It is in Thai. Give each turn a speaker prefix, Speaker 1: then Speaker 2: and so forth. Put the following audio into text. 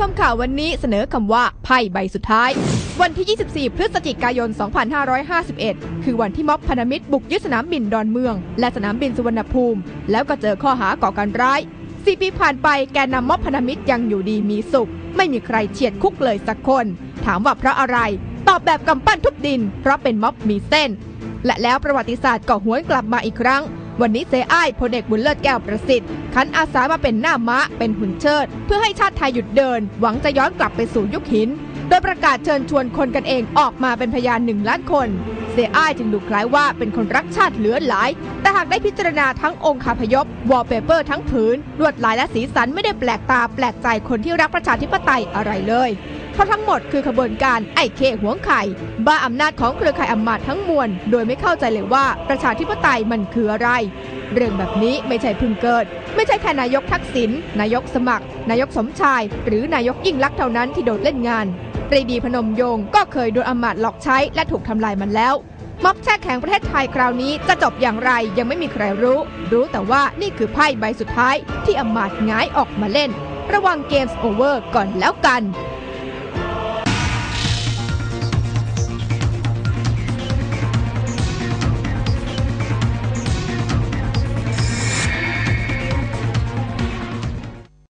Speaker 1: ข่าววันนี้เสนอคำว่าไพ่ใบสุดท้าย วันที่ 24 พฤศจิกายน 2551 คือวันที่ม็อบพันธมิตรบุกยึดสนามบินดอนเมือง และสนามบินสุวรรณภูมิ แล้วก็เจอข้อหาก่อการร้ายสี่ปีผ่านไปแกนนำม็อบพันธมิตรยังอยู่ดีมีสุข ไม่มีใครเฉียดคุกเลยสักคน ถามว่าเพราะอะไร ตอบแบบกำปั้นทุบดิน เพราะเป็นม็อบมีเส้น และแล้วประวัติศาสตร์ก็หวนกลับมาอีกครั้ง วันนี้เซอ้ายพลเอกบุญเลิศแก้วประสิทธิ์ขันอาสามาเป็นหน้าม้าเป็นหุ่นเชิด เพื่อให้ชาติไทยหยุดเดิน หวังจะย้อนกลับไปสู่ยุคหิน โดยประกาศเชิญชวนคนกันเองออกมาเป็นพยานหนึ่งล้านคน เสธ.อ้ายจึงดูคล้ายว่าเป็นคนรักชาติเหลือหลาย แต่หากได้พิจารณาทั้งองคาพยพวอลเปเปอร์ทั้งผืนลวดลายและสีสันไม่ได้แปลกตาแปลกใจคนที่รักประชาธิปไตยอะไรเลย เพราะทั้งหมดคือขบวนการไอ้เข้หวงไข่บ้าอำนาจของเครือข่ายอำมาตย์ทั้งมวลโดยไม่เข้าใจเลยว่าประชาธิปไตยมันคืออะไร เรื่องแบบนี้ไม่ใช่เพิ่งเกิด ไม่ใช่แค่นายกทักษิณนายกสมัคร นายกสมชาย หรือนายกยิ่งลักษณ์เท่านั้นที่โดนเล่นงานปรีดีพนมยงก็เคยโดนอำมาตย์หลอกใช้และถูกทำลายมันแล้วม็อบแช่แข็งประเทศไทยคราวนี้จะจบอย่างไรยังไม่มีใครรู้ รู้แต่ว่านี่คือไพ่ใบสุดท้ายที่อำมาตย์งายออกมาเล่น ระวังเกมส์โอเวอร์ก่อนแล้วกัน